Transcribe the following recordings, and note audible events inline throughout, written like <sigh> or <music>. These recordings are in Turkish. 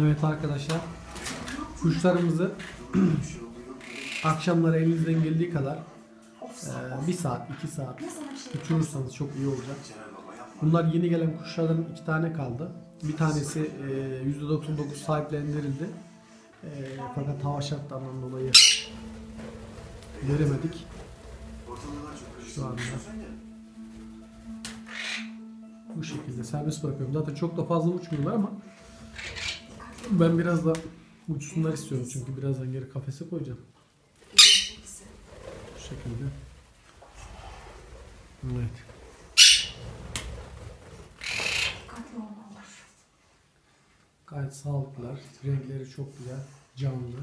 Evet arkadaşlar. Kuşlarımızı <clears throat> akşamları elinizden geldiği kadar e, bir saat, iki saat uçurursanız çok iyi olacak. Bunlar yeni gelen kuşlardan iki tane kaldı. Bir tanesi e, %99 sahiplendirildi. E, fakat hava şartlarından dolayı veremedik. Şu anda bu şekilde serbest bırakıyorum. Zaten çok da fazla uçmuyorlar ama ben biraz da uçsunlar istiyorum çünkü birazdan geri kafese koyacağım. Bu şekilde. Evet. Gayet sağlıklılar. Renkleri çok güzel. Canlı.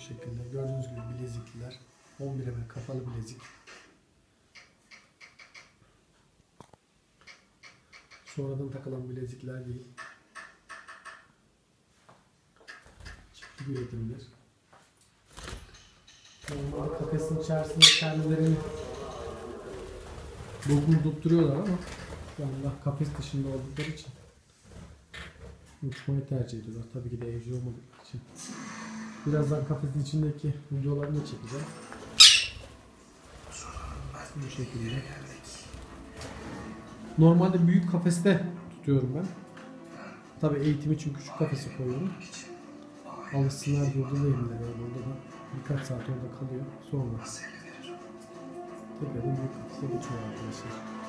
Şekilde. Gördüğünüz gibi bilezikliler. 11'e kapalı bilezik. Sonradan takılan bilezikler değil. Çiftlik üretimidir. Normalde kafesin içerisinde kendilerini dokundurtturuyorlar ama şu anda kafes dışında oldukları için uçmayı tercih ediyorlar. Tabii ki de evcil olmadıkları için. Birazdan kafesin içindeki videolarını çekeceğim. Bu şekilde. Normalde büyük kafeste tutuyorum ben. Tabi eğitim için küçük kafese koyuyorum. Alışsınlar burada da elimde böyle burada da birkaç saat orada kalıyor. Sonra tekrar büyük kafese geçiyor arkadaşlar.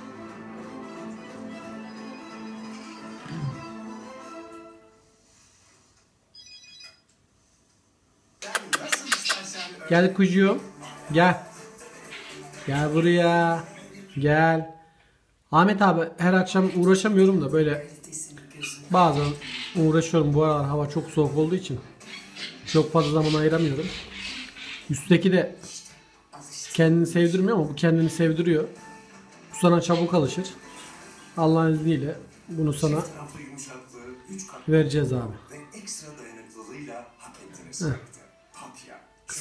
Gel kucuğum. Gel. Gel buraya. Gel. Ahmet abi her akşam uğraşamıyorum da böyle bazen uğraşıyorum. Bu aralar hava çok soğuk olduğu için çok fazla zaman ayıramıyorum. Üstteki de kendini sevdirmiyor ama bu kendini sevdiriyor. Bu sana çabuk alışır. Allah'ın izniyle bunu sana vereceğiz abi. ve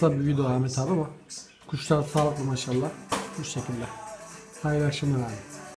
Kısa bir video Ahmet abi ama kuşlar sağlıklı maşallah. Bu şekilde. Hayırlı akşamlar abi.